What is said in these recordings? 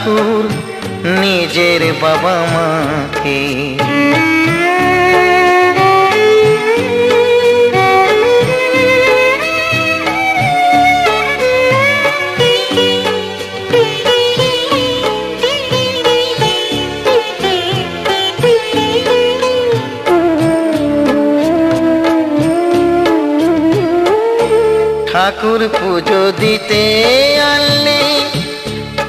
ঠাকুর নিজের বাবা মাকে। ঠাকুর পুজো দিতে আনলে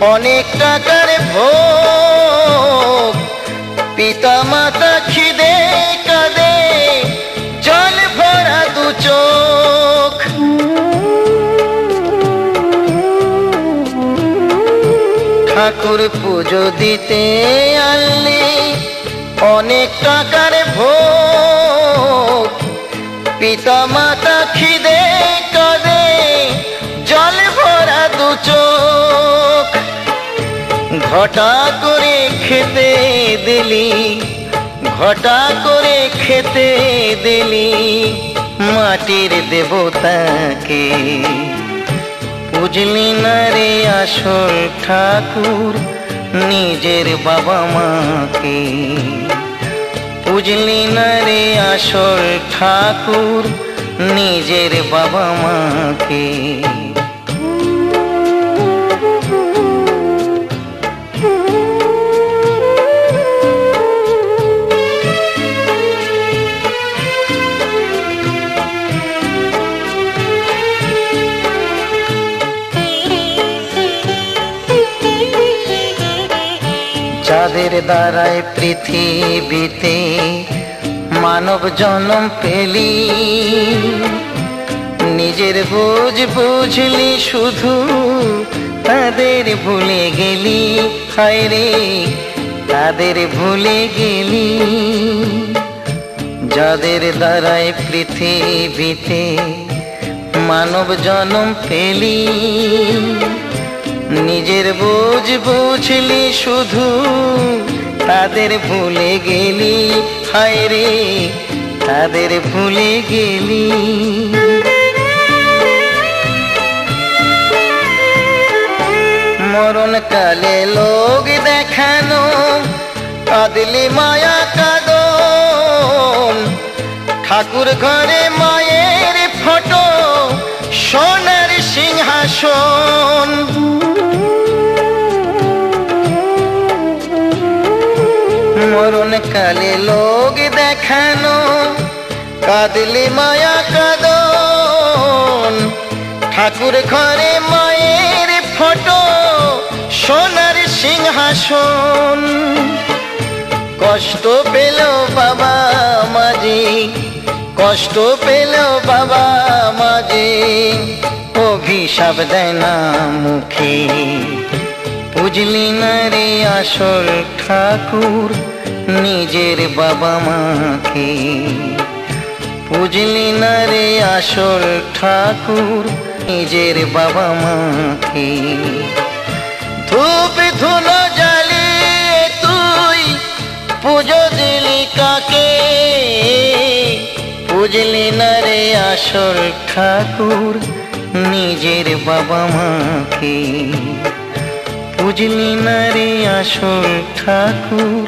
অনেক টাকার ভোগ। পিতা মাতা খিদে কাঁদে, জল ভরা দু চোখ। ঠাকুর পুজো দিতে আনলে অনেক টাকার ভোগ। পিতা মাতা খিদে কাঁদে, জল ভরা দু চোখ। ঘটা করে খেতে দিলি, ঘটা করে খেতে দিলি, মাটির দেবতাকে। বুঝলি না রে আসল ঠাকুর, নিজের বাবা মাকে। বুঝলি না রে আসল ঠাকুর, নিজের বাবা মাকে। যাদের দ্বারায় পৃথিবীতে মানব জন্ম পেলি, নিজের বুঝ বুঝলি, শুধু তাদের ভুলে গেলি। হায় রে, তাদের ভুলে গেলি। যাদের দ্বারায় পৃথিবীতে মানব জন্ম পেলি নিজের বুঝ বুঝলি শুধু, তাদের ভুলে গেলি, হায় রে, তাদের ভুলে গেলি। মরণ কালে লোক দেখানো, কাঁদলি মায়া কাদন। ঠাকুর ঘরে মায়ের ফটো সোনার সিংহাসন। মরণ কালে লোক দেখানো, কাঁদলি মায়া কাদন। ঠাকুর ঘরে মায়ের ফটো, সোনার সিংহাসন। কষ্ট পেল বাবা মাঝি কষ্ট পেল বাবা মাঝি, অভিশাপ দেয় না মুখে। বুঝলি না রে আসল ঠাকুর নিজের বাবা মাকে। বুঝলি না রে আসল ঠাকুর নিজের বাবা মাকে। ধূপ ধুলো জ্বালিয়ে তুই পুজো দিলি কাকে? বুঝলি না রে আসল ঠাকুর, নিজের বাবা মাকে। বুঝলি না রে আসল ঠাকুর,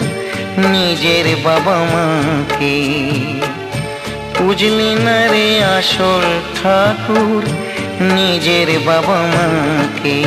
নিজের বাবা মাকে। বুঝলি না রে আসল ঠাকুর, নিজের বাবা মাকে।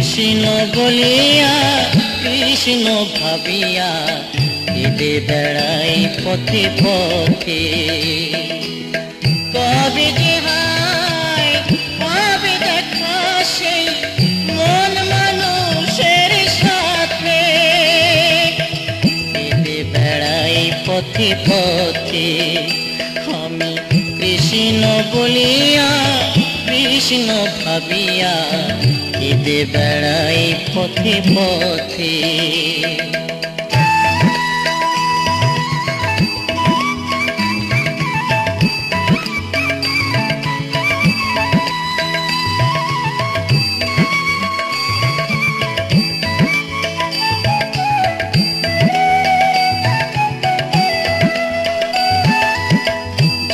কৃষ্ণ বলিয়া, কৃষ্ণ ভাবিয়া, কেঁদে বেড়াই পথে পথে। কবে মন বেড়াই পথে পথে। আমি কৃষ্ণ বলিয়া, কৃষ্ণ ভাবিয়া কেঁদে বেড়াই পথে পথে।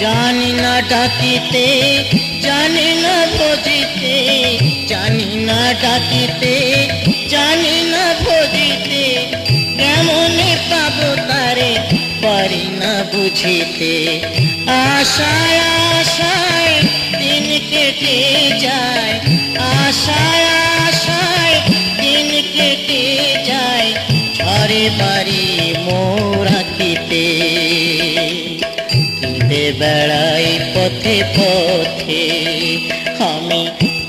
জানি না ডাকিতে জানি না না ডাকিতে, জানি না ভজিতে, কেমনে পাবো তারে, পারি না বুঝিতে। আশায় আশায় দিন কেটে যায়, আশায় আশায় দিন কেটে যায় ঘরে বাড়ি মোরাকিতে বেড়াই পথে পথে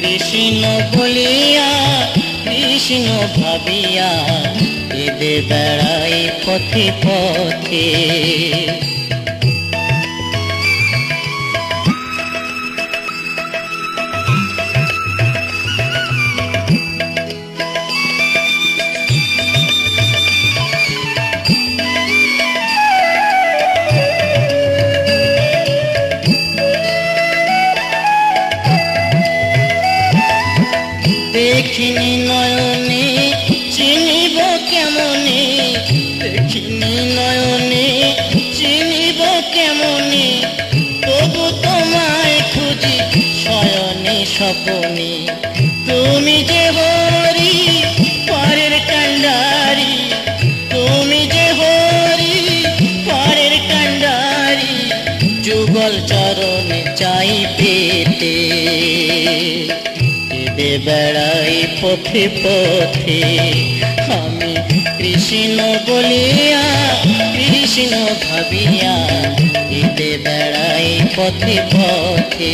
কৃষ্ণ বলিয়া কৃষ্ণ ভাবিয়া কেঁদে বেড়াই পথে পথে। স্বপনে। তুমি যে হরি, পরের কান্ডারি। তুমি যে হরি, পরের কান্ডারি। যুগল চরণে চাই পেতে বেড়াই পথে পথে। আমি কৃষ্ণ বলিয়া, কৃষ্ণ ভাবিয়া কেঁদে বেড়াই পথে পথে।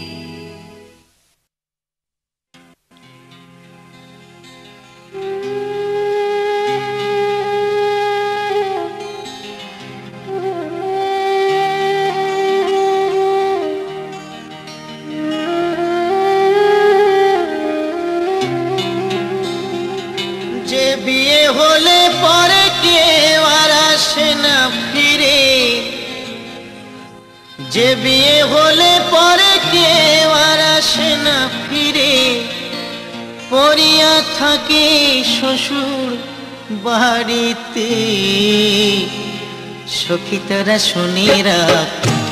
সখী তারা শুনি রাখ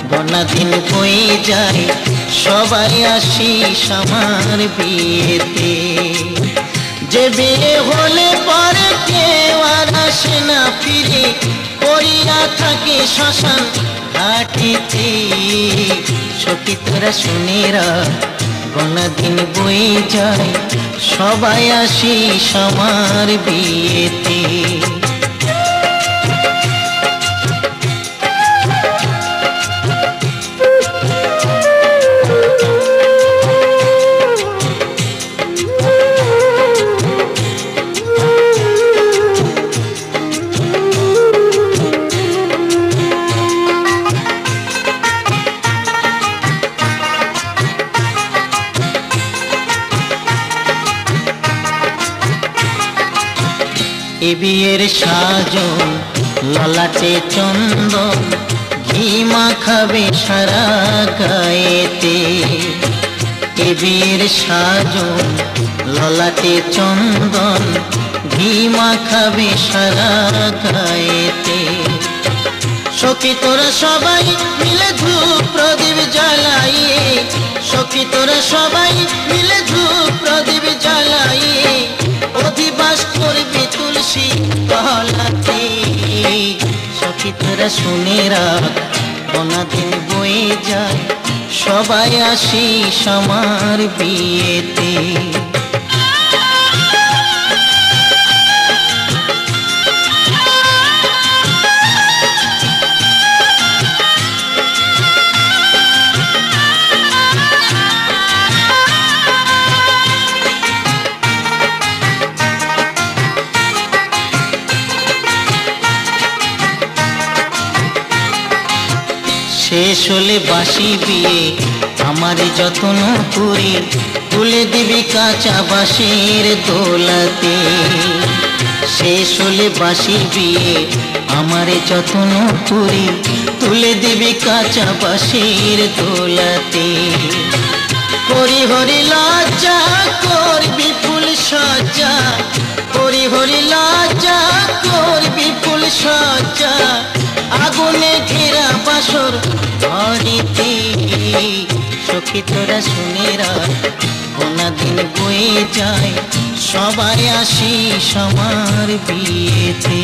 বনা দিন বয়ে যায়, সবাই আসিস আমার বিয়েতে। যে বিয়ে হলে পরে কেউ আর আসে না ফিরে, পড়িয়া থাকে শ্মশান ঘাটিতে। সখী তোরা শুনে রাখ গনা দিন বয়ে যায়, সবাই আসিস আমার বিয়েতে। এ বিয়ের সাজন ললাটে চন্দন ঘি মাখাবে সারা গায়েতে। এ বিয়ের সাজন ললাটে চন্দন ঘি মাখাবে সারা গায়েতে। সখী তোরা সবাই মিলে ধূপ প্রদীপ জ্বালাইয়ে। সখী তোরা সবাই মিলে ধূপ প্রদীপ জ্বালাইয়ে। সখী তোরা শুনে রাখ বয়ে যায়। সবাই আসিস আমার বিয়েতে। শেষ হলে বাসি বিয়ে, আমার যত্ন করে তুলে দিবি কাঁচা বাঁশের দোলাতে। শেষ হলে বাসি বিয়ে, আমার যত্ন করে তুলে দিবি কাঁচা বাঁশের দোলাতে। করি হরি লজ্জা করবি ফুল সজ্জা করি হরি লজ্জা করবি ফুল সজ্জা। আগুনে ঘেরা বাসর ধরিতে সখী তোরা শুনে কোনা দিন বয়ে যায়, সবাই আসি সমার বিয়েতে।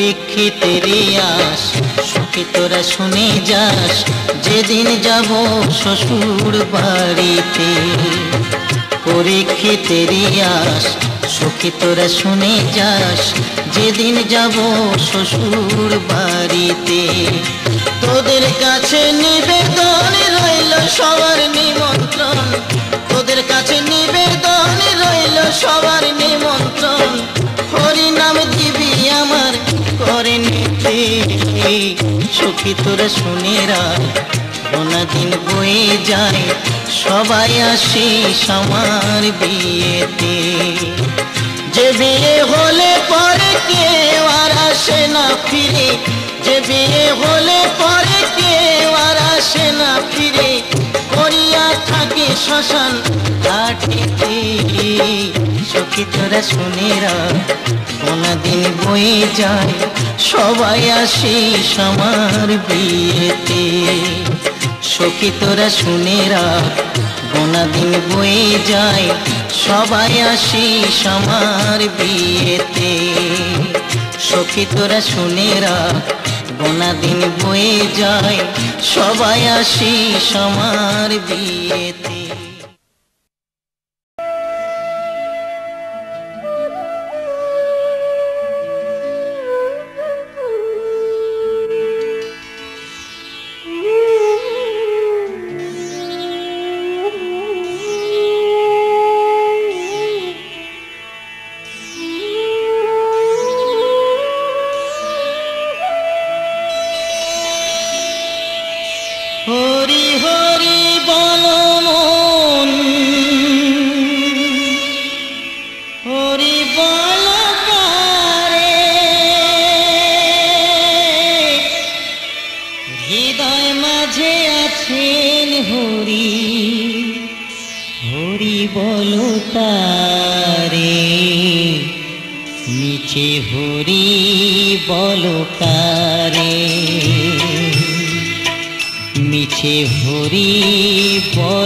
পরীক্ষিতের আস সুখী তোরা শুনে যাস, যেদিন যাব শ্বশুর বাড়িতে। পরীক্ষিতের আস সুখী তোরা শুনে যাস, যেদিন যাব শ্বশুর বাড়িতে। তোদের কাছে নিবেদন রইল সবার নিমন্ত্রণ সখী তোরা শুনেরা কোনা দিন বয়ে যায়, সবাই আসি আমার বিয়েতে। যে বিয়ে হলে পরে কেউ আর আসে না ফিরে। যে বিয়ে হলে পরে কেউ আর আসে না ফিরে। করিয়া থাকে শ্মশান ঘাটিতে। সখী তোরা শুনেরা কোনা দিন বয়ে যায়, সবাই আসি আমার বিয়েতে। সখী তোরা শুনেরা গোনা দিন বয়ে যায়, সবাই আসি আমার বিয়েতে। সখী তোরা শুনেরা গোনা দিন বয়ে যায়, সবাই আসি আমার বিয়েতে। মিছে হরি পারে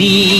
गिरी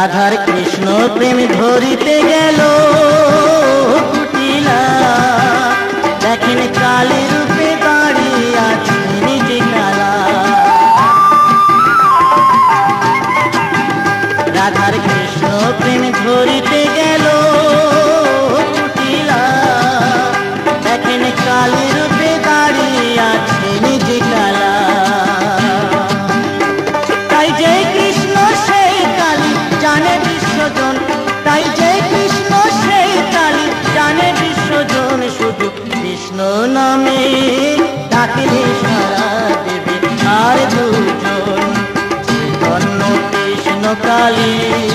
রাধার কৃষ্ণ প্রেম ধরিতে গেল। காளி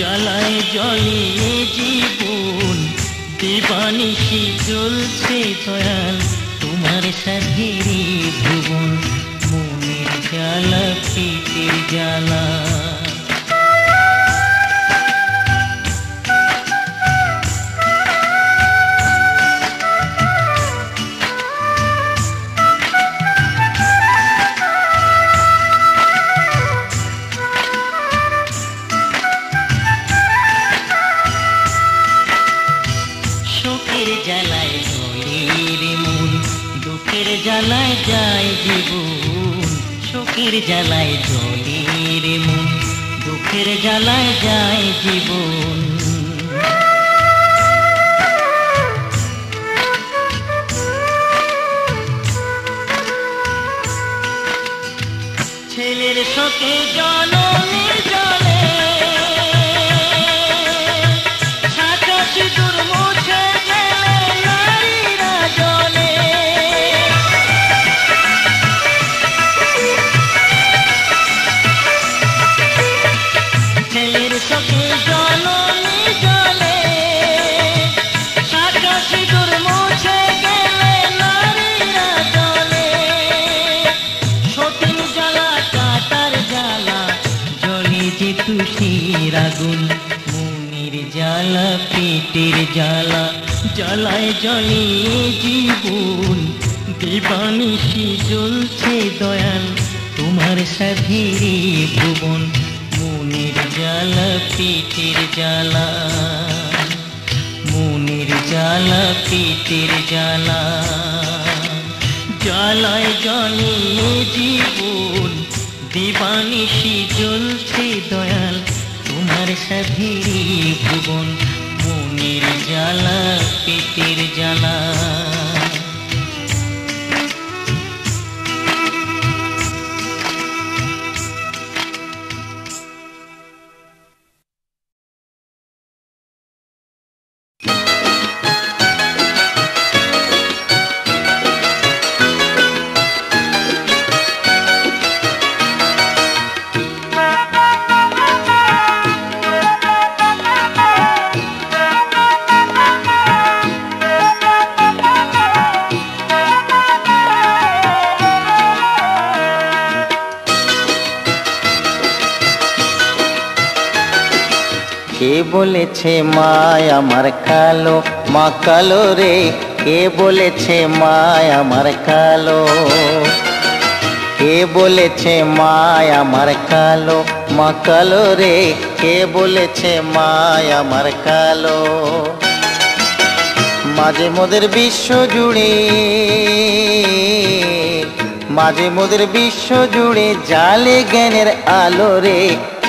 জ্বালায় জলিয়ে জীবন। দিবানিশি চলছে দয়াল তোমার সাধেরি ভুবন। মনে জ্বালা পিতে জ্বালা। দুঃখের জ্বালায় যায় জীবন। ছেলের শোকে জল পেটের জ্বালা জ্বালায় জলে জীবন। দিবানিশি জ্বলছে দয়াল তোমার সাথে ভুবন। মনের জ্বালা পেটের জ্বালা। মনের জ্বালা পেটের জ্বালা। জ্বালায় জলে জীবন। দিবানিশি জ্বলছে দয়াল তোমার সাথে ভুবন। মনের জ্বালা পেটের জ্বালা কে বলেছে মায় আমার কালো, মা কালো রে, কে বলেছে মায় আমার কালো? কে বলেছে মায় আমার কালো, মা কালো রে, কে বলেছে মায় আমার কালো? মাঝে মোদের বিশ্ব জুড়ে, মাঝে মোদের বিশ্ব জুড়ে জালে জ্ঞানের আলো রে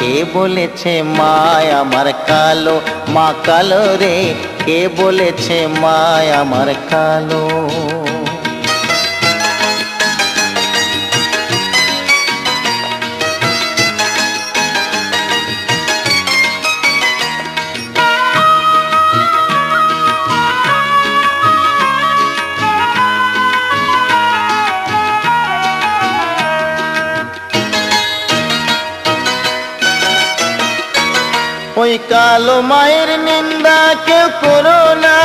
কে বলেছে মায় আমার কালো? মা কালো রে কে বলেছে মায় আমার কালো? ওই কালো মায়ের নিন্দা কেউ করো না।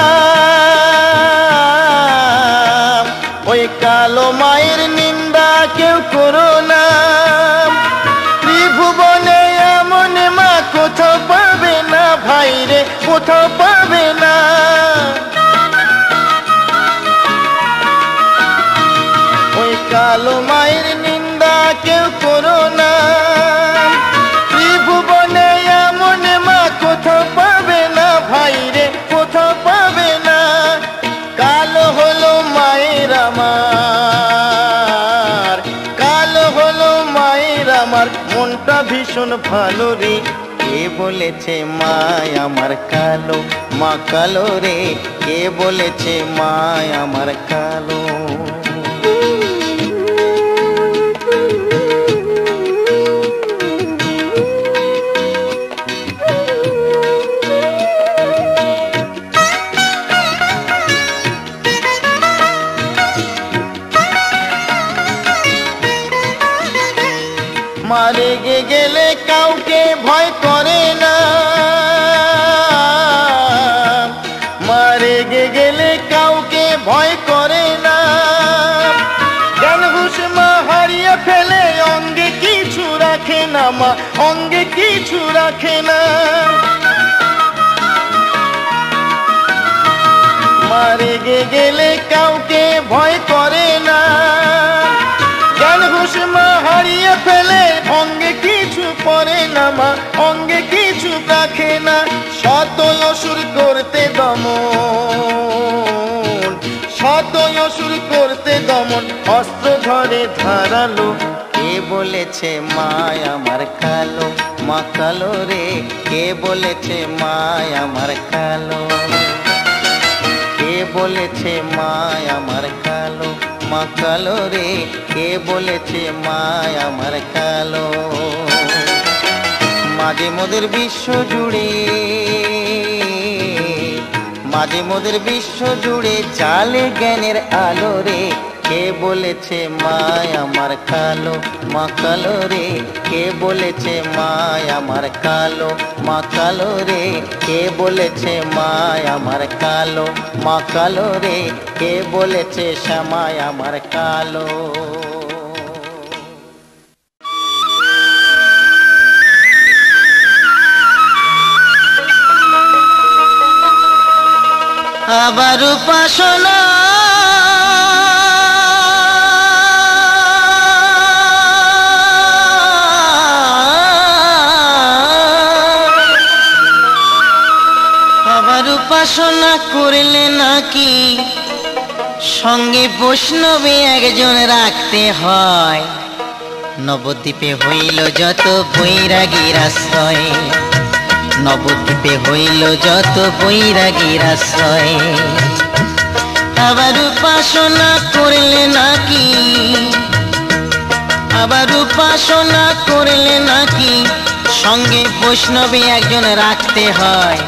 মনটা ভীষণ ভালো রে। কে বলেছে মায় আমার কালো? মা কালো রে। কে বলেছে মায় আমার কালো? ভয় করে না। জ্ঞান হুশ মা হারিয়ে ফেলে, অঙ্গে কিছু রাখে না মা, অঙ্গে কিছু রাখে না। মারে গেলে কাউকে ভয় করে না। জ্ঞান হুশ মা হারিয়ে ফেলে, অঙ্গে কিছু পরে না মা, অঙ্গে করতে অস্ত্র ধরে ধারালো। কে বলেছে মায় আমার কালো? মা কালো রে, কে বলেছে মায় আমার কালো? কে বলেছে মায় আমার কালো? মা কালো রে, কে বলেছে মায় আমার কালো? মাঝে মোদের বিশ্ব জুড়ে, মাঝে মোদের বিশ্ব জুড়ে চালে জ্ঞানের আলো রে। কে বলেছে মায় আমার কালো? মা কালো রে, কে বলেছে মায় আমার কালো? মা কালো রে, কে বলেছে মায় আমার কালো? মা কালো রে, কে বলেছে শ্যামায় আমার কালো? আবার উপাসনা উপাসনা করলে নাকি? সঙ্গে বৈষ্ণবে একজন রাখতে হয়। নবদ্বীপে হইল যত বৈরাগীর আশ্রয় নবদ্বীপে হইল যত বৈরাগীর আশ্রয় আবার উপাসনা করলে নাকি? আবার উপাসনা করলে নাকি? সঙ্গে বৈষ্ণবী একজন রাখতে হয়।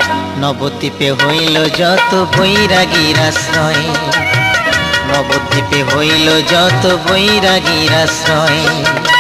নবদ্বীপে হইল যত বৈরাগীর আশ্রয়। নবদ্বীপে হইল যত বৈরাগীর আশ্রয়।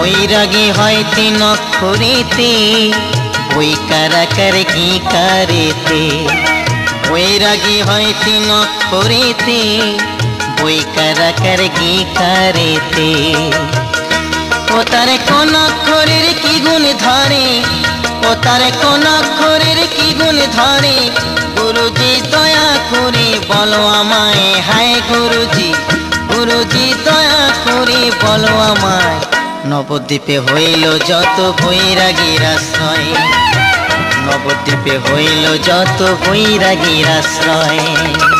বৈরাগী হয় তিন অক্ষরেতে বই কারাকার কি কারেতে? বৈরাগী হয় তিন অক্ষরেতে বই কারাকার কি কারেতে? ও তার কোন অক্ষরের কি গুণ ধরে? ও তার কোন অক্ষরের কি গুণ ধরে? গুরুজি দয়া করে বলো আমায়, হায় গুরুজি। গুরুজি দয়া করে বলো আমায়। নবদ্বীপে হইল যত বৈরাগীর আশ্রয়। নবদ্বীপে হইল যত বৈরাগীর আশ্রয়।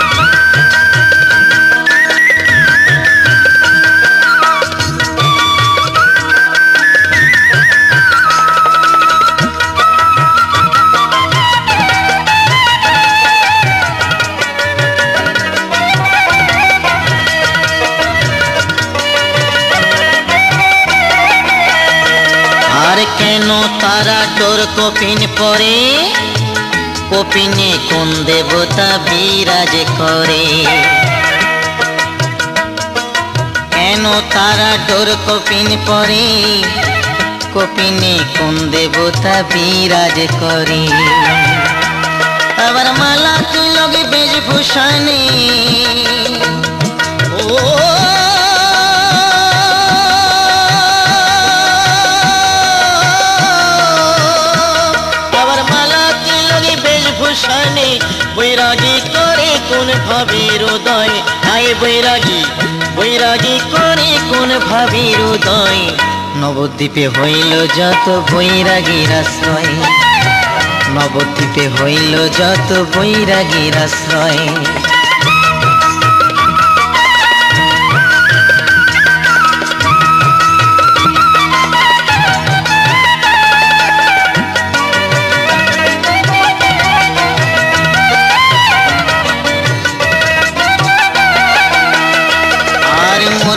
তারা তোর কপিন পরে। কপিনে কোন দেবতা বিরাজ করে? কেন তারা ডোর কপিন পরে? কপিনে কোন দেবতা বিরাজ করে? আবার মালা লগে বেশভূষণে ও বেশভূষণে বৈরাগী করে কোন ভাবের উদয়? হায় বৈরাগী বৈরাগী করে কোন ভাবের উদয়? নবদ্বীপে হইল যত বৈরাগীর আশ্রয়। নবদ্বীপে হইল যত বৈরাগীর আশ্রয়।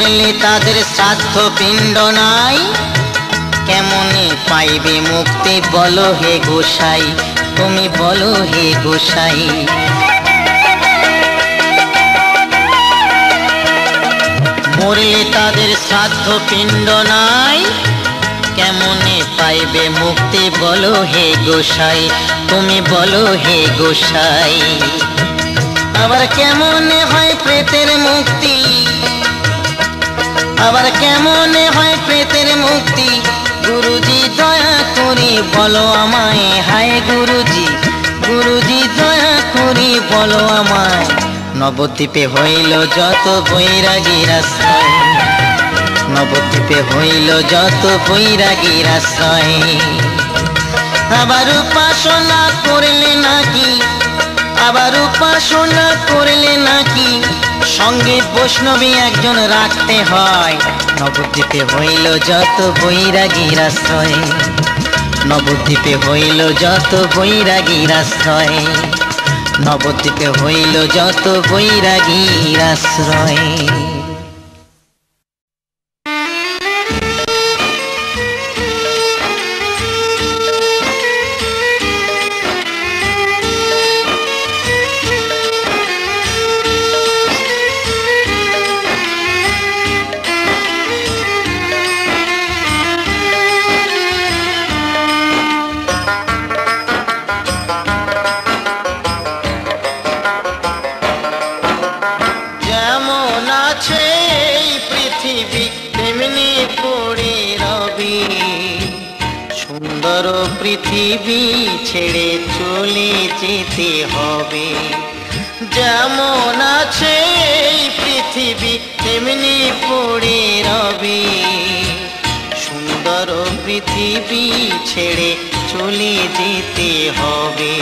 মরলে তাদের শ্রাদ্ধ পিণ্ড নাই? কেমনে পাইবে মুক্তি? বলো হে গোসাই, তুমি বলো হে গোসাই। মরলে তাদের শ্রাদ্ধ পিণ্ড নাই? কেমনে পাইবে মুক্তি? বলো হে গোসাই, তুমি বলো হে গোসাই। আবার কেমনে হয় প্রেতের মুক্তি? আবার কেমনে হয় প্রেতের মুক্তি? গুরুজি দয়া করে বলো আমায়, হায় গুরুজি। গুরুজি দয়া করে বলো আমায়, নবদ্বীপে হইল যত বৈরাগীর আশ্রয় নবদ্বীপে হইল যত বৈরাগীর আশ্রয় আবার উপাসনা করলে নাকি? আবার উপাসনা করলে নাকি? সঙ্গে বৈষ্ণবী একজন রাখতে হয়। নবদ্বীপে হইল যত বৈরাগীর আশ্রয় নবদ্বীপে হইল যত বৈরাগীর আশ্রয় নবদ্বীপে হইল যত বৈরাগীর আশ্রয় পৃথিবী ছেড়ে চলে যেতে হবে। যেমন আছে পৃথিবী, তেমনি পড়ে রবে। সুন্দর পৃথিবী ছেড়ে চলে যেতে হবে।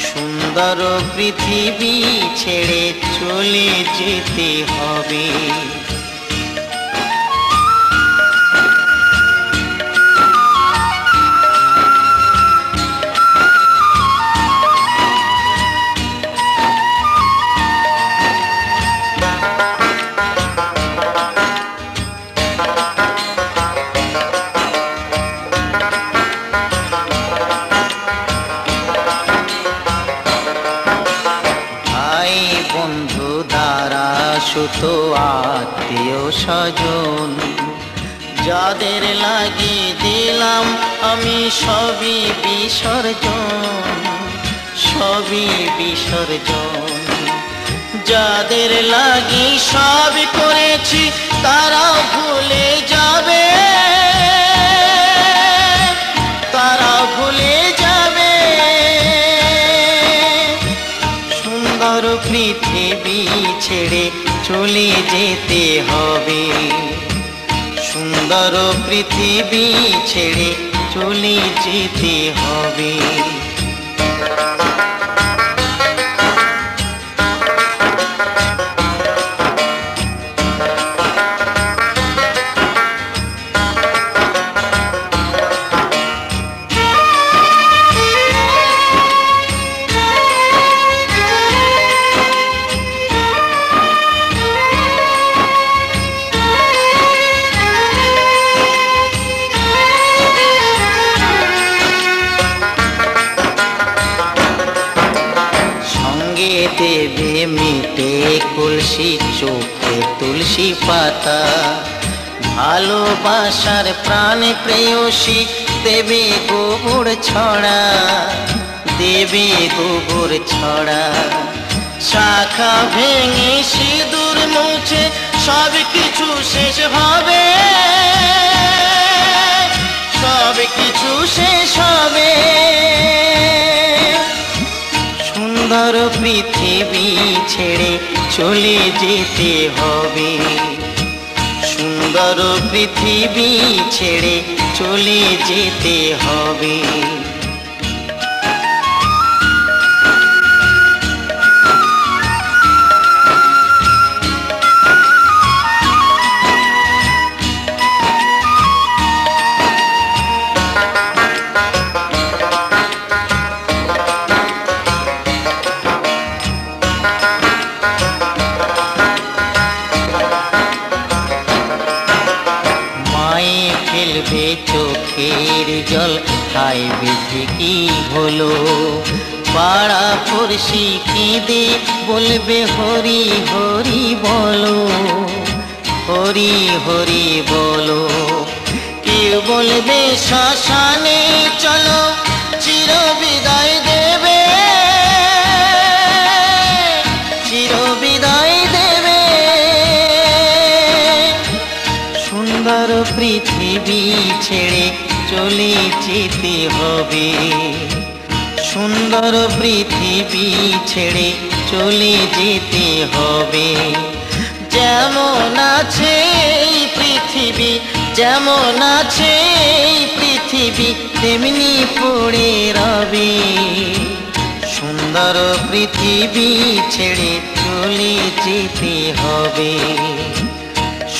সুন্দর পৃথিবী ছেড়ে চলে যেতে হবে। সবই বিসর্জন সবই বিসর্জন। যাদের লাগি সব করেছি তারা ভুলে যাবে। তারা ভুলে যাবে। সুন্দর পৃথিবী ছেড়ে চলে যেতে হবে। সুন্দর পৃথিবী ছেড়ে চলে যেতে হবে মিটে কলসি চোখে তুলসী পাতা। ভালোবাসার প্রাণ প্রেয়সী, দেবে গোবর ছড়া, দেবে গোবর ছড়া। শাখা ভেঙে সিঁদুর মুছে, সব কিছু শেষ হবে। সব কিছু শেষ হবে। সুন্দর পৃথিবী ছেড়ে চলে যেতে হবে। সুন্দর পৃথিবী ছেড়ে চলে যেতে হবে। হলো পাড়া পড়শি কেঁদে বলবে, হরি হরি বলো, হরি হরি বলো। কেউ বলবে, শ্মশানে চলো, চির বিদায় দেবে। চির বিদায় দেবে। সুন্দর পৃথিবী ছেড়ে চলে যেতে হবে। সুন্দর পৃথিবী ছেড়ে চলে যেতে হবে। যেমন আছে পৃথিবী, যেমন আছে পৃথিবী, তেমনি পড়ে রবে। সুন্দর পৃথিবী ছেড়ে চলে যেতে হবে।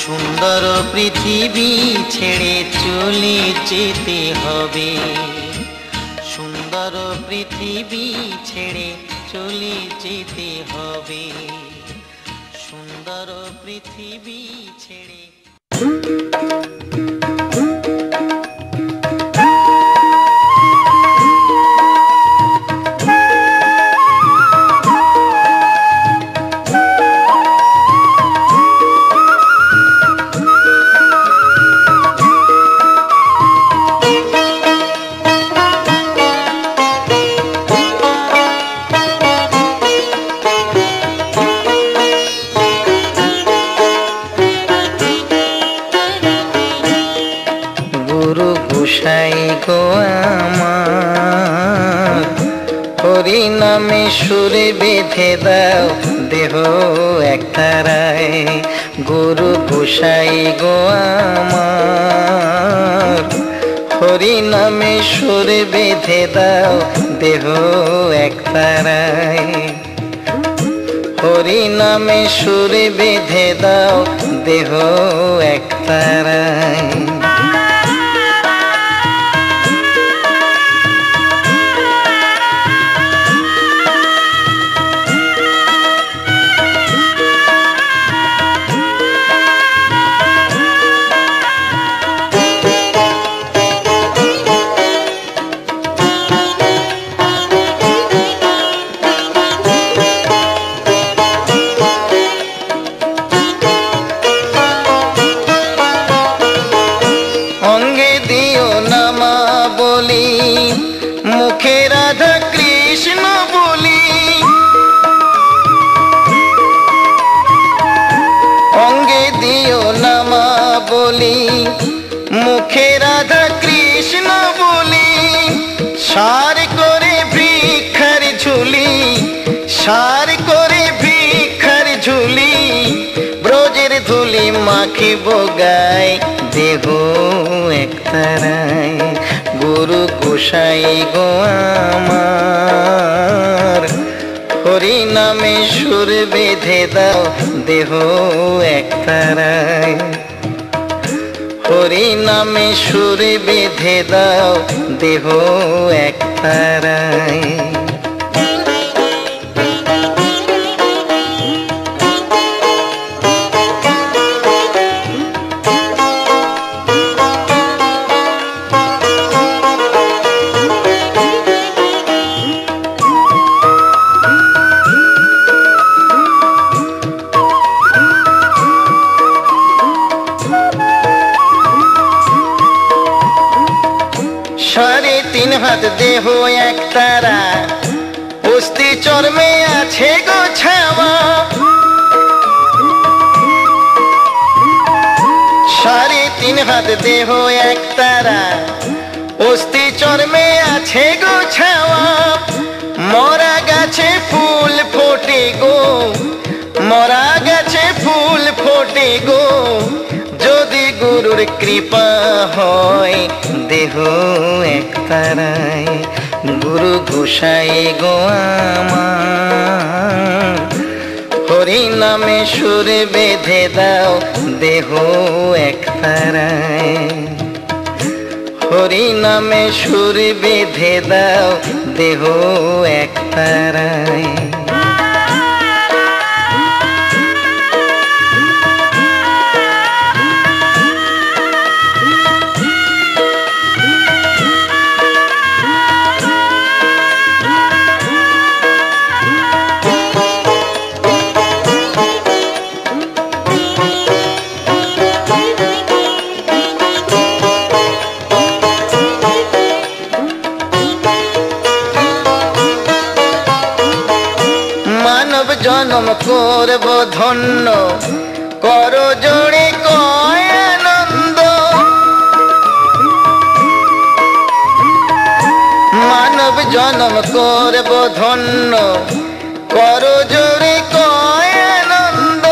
সুন্দর পৃথিবী ছেড়ে চলে যেতে হবে। সুন্দর পৃথিবী ছেড়ে চলে যেতে হবে। সুন্দর পৃথিবী ছেড়ে গোসাই গো আমার। হরি নামে সুরে বেঁধে দাও দেহ একতারায় গুরু গোসাই গো আমার। হরি নামে সুরে বেঁধে দাও দেহ একতারায় হরি নামে সুরে বেঁধে দাও দেহ একতারায় মাখিব গায় দেহ একতারায় গুরু গোসাই গো আমার। হরি নামে সুর বেঁধে দাও, দেহ একতারায় হরি নামে সুর বেঁধে দাও, দেহ একতারায় দেহ এক তারা। অস্থি চর্মে আছে গো ছাওয়া। সাড়ে তিন হাত দেহ এক তারা। অস্থি চর্মে আছে গো ছাওয়া। মরা গাছে ফুল ফোটে গো। মরা গাছে ফুল ফোটে গো। কৃপা হয়, দেহ এক তারায়, গুরু গোসাই গো আমার। হরি নামে সুর বেঁধে দাও, দেহ এক তারায়। হরি নামে সুর বেঁধে দাও, দেহ এক তারায়। জনম করব ধন্য। কর জোড়ে কয় আনন্দ। মানব জনম করব ধন্য। কর জোড়ে কয় আনন্দ।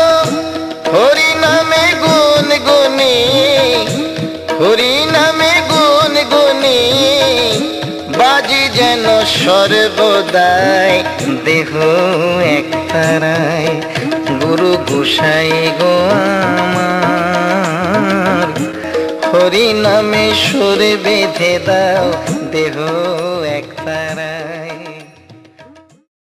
হরি নামে গুণ গুনি। হরি নামে গুণ গুনি। বাজি যেন সর্বদাই দেহ এক তারায় গুরু গোসাই গো আমার। হরি নামে সুর বেঁধে দাও দেহ।